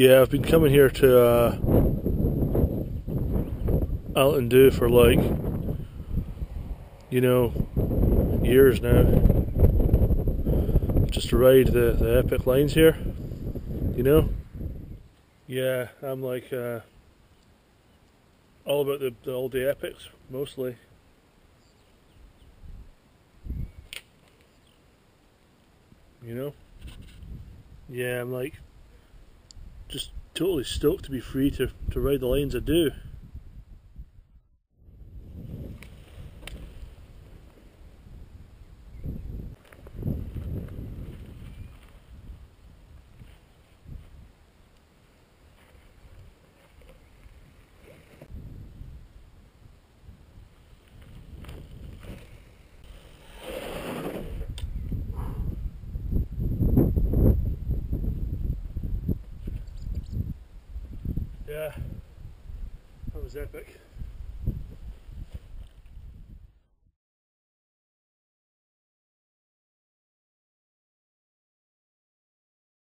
Yeah, I've been coming here to uh, Altandhu for like, you know, years now. Just to ride the, the epic lines here, you know? Yeah, I'm like uh, all about the, the all day epics mostly. You know? Yeah, I'm like just totally stoked to be free to, to ride the lines I do. Yeah, that was epic.